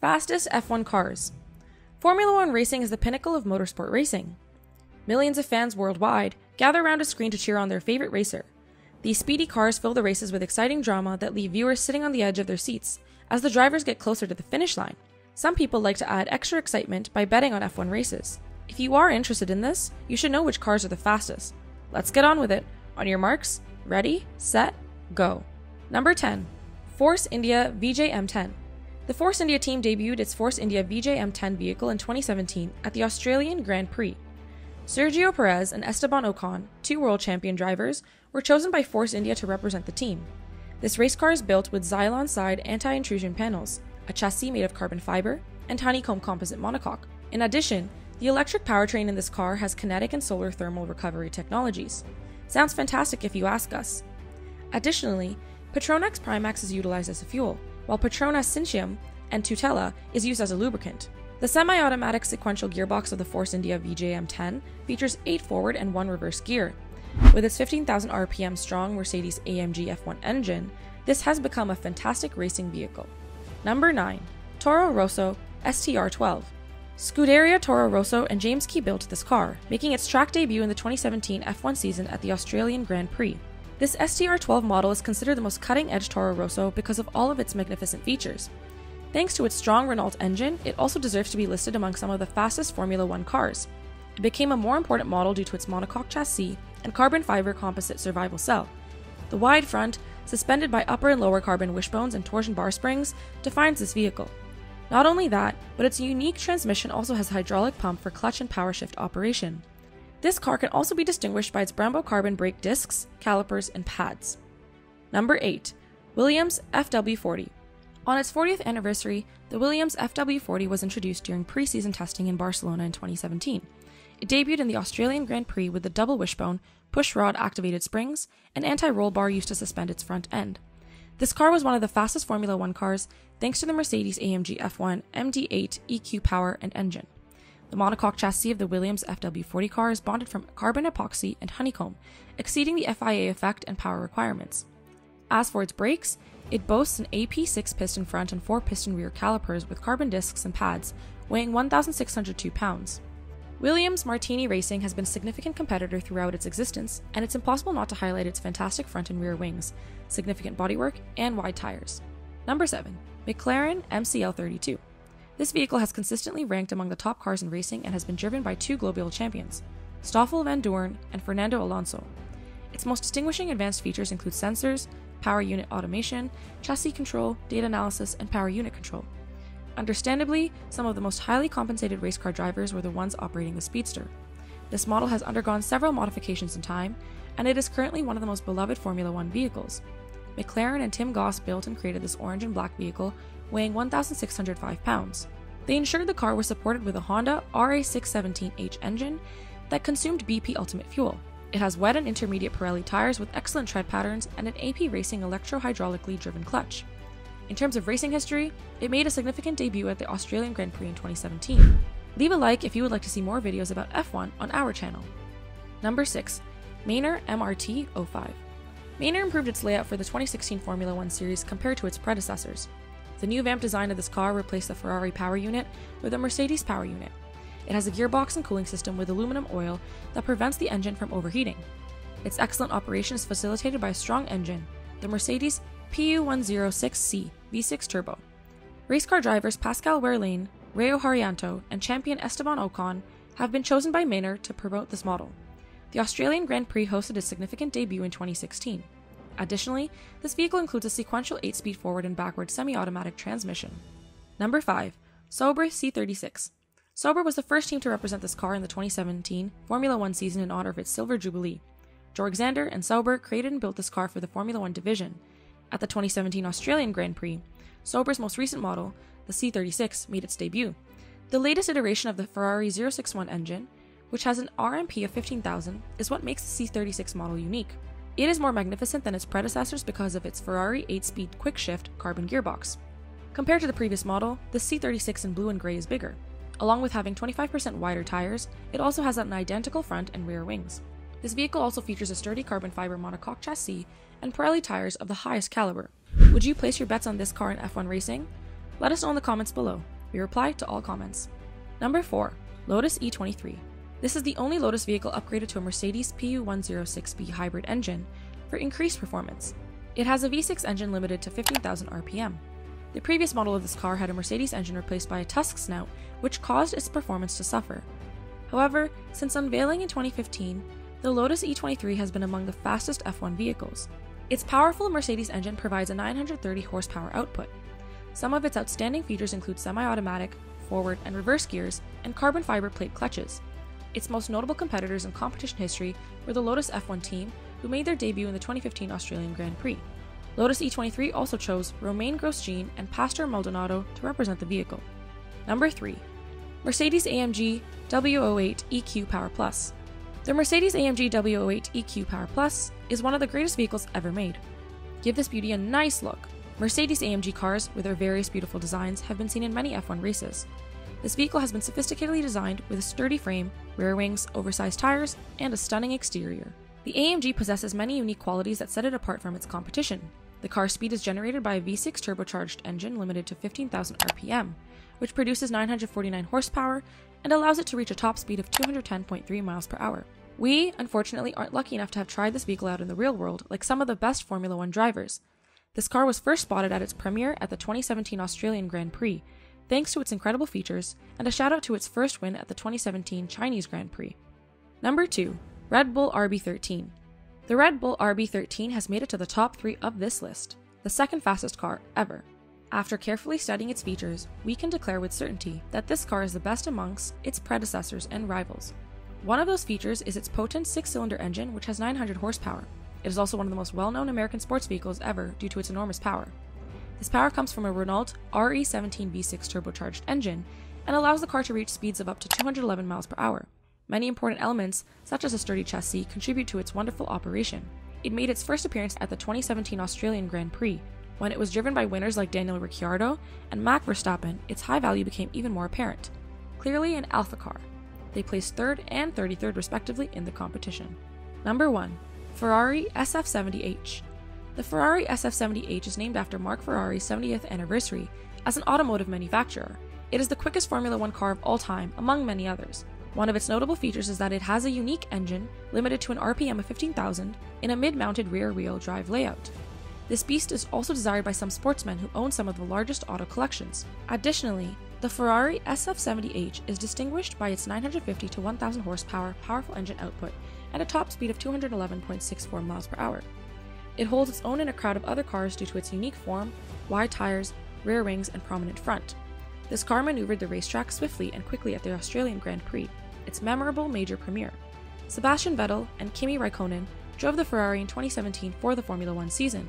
Fastest F1 cars. Formula One racing is the pinnacle of motorsport racing. Millions of fans worldwide gather around a screen to cheer on their favorite racer. These speedy cars fill the races with exciting drama that leave viewers sitting on the edge of their seats as the drivers get closer to the finish line. Some people like to add extra excitement by betting on F1 races. If you are interested in this, you should know which cars are the fastest. Let's get on with it. On your marks, ready, set, go. Number 10. Force India VJM10. The Force India team debuted its Force India VJM10 vehicle in 2017 at the Australian Grand Prix. Sergio Perez and Esteban Ocon, two world champion drivers, were chosen by Force India to represent the team. This race car is built with Zylon side anti intrusion panels, a chassis made of carbon fiber, and honeycomb composite monocoque. In addition, the electric powertrain in this car has kinetic and solar thermal recovery technologies. Sounds fantastic if you ask us. Additionally, Petronas Primax is utilized as a fuel, while Petronas Syntium and Tutela is used as a lubricant. The semi automatic sequential gearbox of the Force India VJM10 features 8 forward and 1 reverse gear. With its 15,000 RPM strong Mercedes AMG F1 engine, this has become a fantastic racing vehicle. Number 9. Toro Rosso STR12. Scuderia Toro Rosso and James Key built this car, making its track debut in the 2017 F1 season at the Australian Grand Prix. This STR12 model is considered the most cutting edge Toro Rosso because of all of its magnificent features. Thanks to its strong Renault engine, it also deserves to be listed among some of the fastest Formula One cars. It became a more important model due to its monocoque chassis and carbon fiber composite survival cell. The wide front, suspended by upper and lower carbon wishbones and torsion bar springs, defines this vehicle. Not only that, but its unique transmission also has hydraulic pump for clutch and power shift operation. This car can also be distinguished by its Brembo carbon brake discs, calipers, and pads. Number 8. Williams FW40. On its 40th anniversary, the Williams FW40 was introduced during pre season testing in Barcelona in 2017. It debuted in the Australian Grand Prix with the double wishbone, push rod activated springs, and anti roll bar used to suspend its front end. This car was one of the fastest Formula One cars thanks to the Mercedes AMG F1 MD8 EQ power and engine. The monocoque chassis of the Williams FW40 car is bonded from carbon epoxy and honeycomb, exceeding the FIA effect and power requirements. As for its brakes, it boasts an AP6 piston front and 4 piston rear calipers with carbon discs and pads, weighing 1,602 pounds. Williams Martini Racing has been a significant competitor throughout its existence, and it's impossible not to highlight its fantastic front and rear wings, significant bodywork, and wide tires. Number 7. McLaren MCL32. This vehicle has consistently ranked among the top cars in racing and has been driven by two global champions, Stoffel van Vandoorne and Fernando Alonso. Its most distinguishing advanced features include sensors, power unit automation, chassis control, data analysis, and power unit control. Understandably, some of the most highly compensated race car drivers were the ones operating the Speedster. This model has undergone several modifications in time, and it is currently one of the most beloved Formula One vehicles. McLaren and Tim Goss built and created this orange and black vehicle weighing 1,605 pounds. They ensured the car was supported with a Honda RA617H engine that consumed BP Ultimate fuel. It has wet and intermediate Pirelli tires with excellent tread patterns and an AP Racing electro-hydraulically driven clutch. In terms of racing history, it made a significant debut at the Australian Grand Prix in 2017. Leave a like if you would like to see more videos about F1 on our channel. Number 6. Manor MRT 05. Manor improved its layout for the 2016 Formula One series compared to its predecessors. The new vamp design of this car replaced the Ferrari power unit with a Mercedes power unit. It has a gearbox and cooling system with aluminum oil that prevents the engine from overheating. Its excellent operation is facilitated by a strong engine, the Mercedes PU106C V6 Turbo. Race car drivers Pascal Wehrlein, Rio Haryanto, and champion Esteban Ocon have been chosen by Manor to promote this model. The Australian Grand Prix hosted a significant debut in 2016. Additionally, this vehicle includes a sequential 8 speed forward and backward semi automatic transmission. Number 5. Sauber C36. Sauber was the first team to represent this car in the 2017 Formula One season in honor of its Silver Jubilee. Jorg Zander and Sauber created and built this car for the Formula One division. At the 2017 Australian Grand Prix, Sauber's most recent model, the C36, made its debut. The latest iteration of the Ferrari 061 engine, which has an RMP of 15,000, is what makes the C36 model unique. It is more magnificent than its predecessors because of its Ferrari 8 speed quickshift carbon gearbox. Compared to the previous model, the C36 in blue and gray is bigger. Along with having 25% wider tires, it also has an identical front and rear wings. This vehicle also features a sturdy carbon fiber monocoque chassis and Pirelli tires of the highest caliber. Would you place your bets on this car in F1 racing? Let us know in the comments below. We reply to all comments. Number 4. Lotus E23. This is the only Lotus vehicle upgraded to a Mercedes PU106B hybrid engine for increased performance. It has a V6 engine limited to 15,000 RPM. The previous model of this car had a Mercedes engine replaced by a Tusk snout, which caused its performance to suffer. However, since unveiling in 2015, the Lotus E23 has been among the fastest F1 vehicles. Its powerful Mercedes engine provides a 930 horsepower output. Some of its outstanding features include semi automatic, forward, and reverse gears, and carbon fiber plate clutches. Its most notable competitors in competition history were the Lotus F1 team, who made their debut in the 2015 Australian Grand Prix. Lotus E23 also chose Romain Grosjean and Pastor Maldonado to represent the vehicle. Number 3. Mercedes AMG W08 EQ Power Plus. The Mercedes AMG W08 EQ Power Plus is one of the greatest vehicles ever made. Give this beauty a nice look. Mercedes AMG cars, with their various beautiful designs, have been seen in many F1 races. This vehicle has been sophisticatedly designed with a sturdy frame, rear wings, oversized tires, and a stunning exterior. The AMG possesses many unique qualities that set it apart from its competition. The car speed is generated by a V6 turbocharged engine limited to 15,000 RPM, which produces 949 horsepower and allows it to reach a top speed of 210.3 miles per hour. We, unfortunately, aren't lucky enough to have tried this vehicle out in the real world like some of the best Formula One drivers. This car was first spotted at its premiere at the 2017 Australian Grand Prix, thanks to its incredible features, and a shout out to its first win at the 2017 Chinese Grand Prix. Number 2. Red Bull RB13. The Red Bull RB13 has made it to the top 3 of this list, the second fastest car ever. After carefully studying its features, we can declare with certainty that this car is the best amongst its predecessors and rivals. One of those features is its potent six cylinder engine, which has 900 horsepower. It is also one of the most well known American sports vehicles ever due to its enormous power. This power comes from a Renault RE17 V6 turbocharged engine and allows the car to reach speeds of up to 211 miles per hour. Many important elements, such as a sturdy chassis, contribute to its wonderful operation. It made its first appearance at the 2017 Australian Grand Prix. When it was driven by winners like Daniel Ricciardo and Max Verstappen, its high value became even more apparent. Clearly an alpha car, they placed 3rd and 33rd respectively in the competition. Number 1. Ferrari SF70H. The Ferrari SF70H is named after Mark Ferrari's 70th anniversary as an automotive manufacturer. It is the quickest Formula One car of all time, among many others. One of its notable features is that it has a unique engine limited to an RPM of 15,000 in a mid mounted rear wheel drive layout. This beast is also desired by some sportsmen who own some of the largest auto collections. Additionally, the Ferrari SF70H is distinguished by its 950 to 1000 horsepower powerful engine output and a top speed of 211.64 miles per hour. It holds its own in a crowd of other cars due to its unique form, wide tires, rear wings, and prominent front. This car maneuvered the racetrack swiftly and quickly at the Australian Grand Prix, its memorable major premiere. Sebastian Vettel and Kimi Raikkonen drove the Ferrari in 2017 for the Formula One season.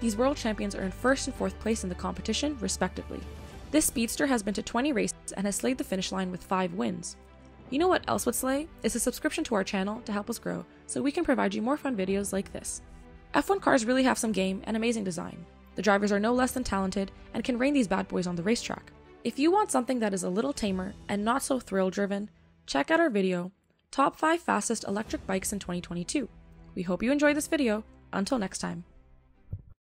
These world champions earned first and fourth place in the competition, respectively. This speedster has been to 20 races and has slayed the finish line with 5 wins. You know what else would slay? Is a subscription to our channel to help us grow so we can provide you more fun videos like this. F1 cars really have some game and amazing design. The drivers are no less than talented and can rein these bad boys on the racetrack. If you want something that is a little tamer and not so thrill driven, check out our video, Top 5 Fastest Electric Bikes in 2022. We hope you enjoyed this video. Until next time.